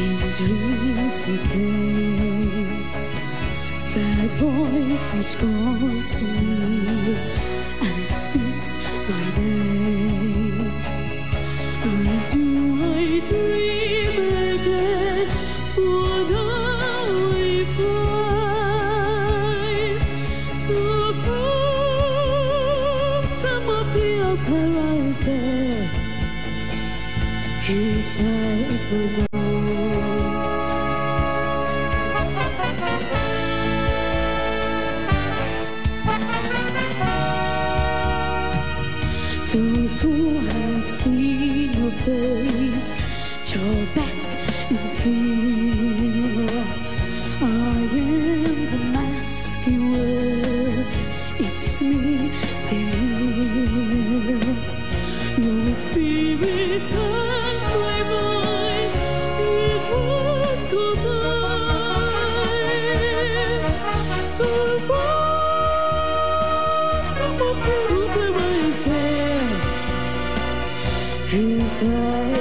in dreams he came. That voice which calls to me and speaks my name. When do I dream again? For now I find the bottom of the horizon. He said, "My mind." The bottom